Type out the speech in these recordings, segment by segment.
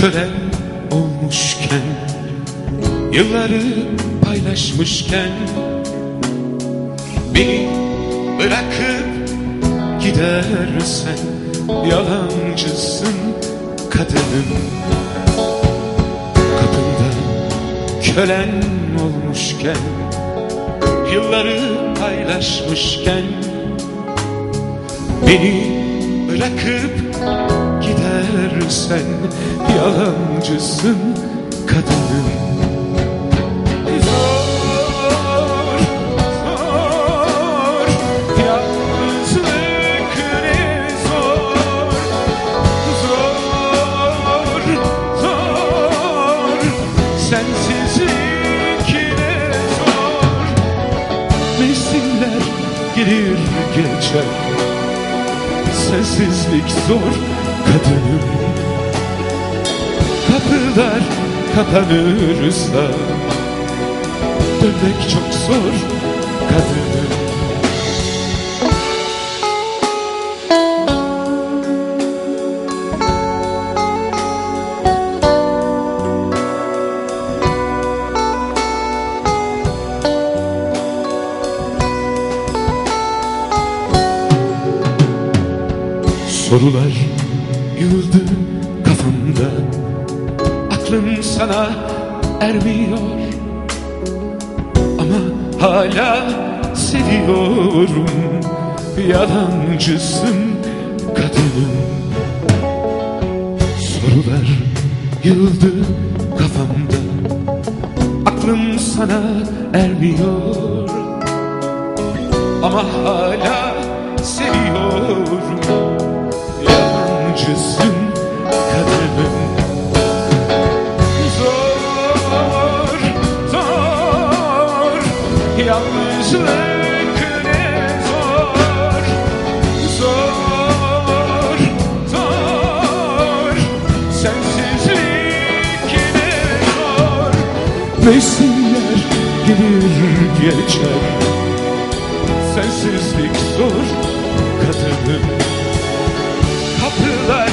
köle olmuşken Yılları paylaşmışken Beni bırakıp gidersen Yalancısın kadınım. Kapında kölen olmuşken Yılları paylaşmışken Beni bırakıp Yalancısın sensizlik ne zor? Mevsimler gelir geçer Sensizlik zor kadınım Kapılar kapanırsa Dönmek çok zor kadınım Sorular yığıldı kafamda. Aklım sana ermiyor. Ama hala seviyorum Yalancısın kadınım Sorular yığıldı kafamda. Aklım sana ermiyor. Ama hala Mevsimler gelir geçer. Sensizlik zor kadınım. Kapılar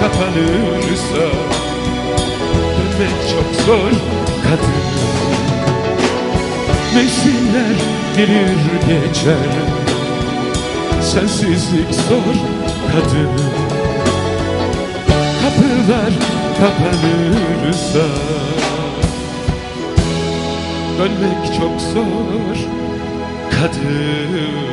kapanırsa Dönmek çok zor kadınım Mevsimler gelir geçer. Sensizlik zor kadınım Kapılar kapanırsa. Dönmek çok zor kadın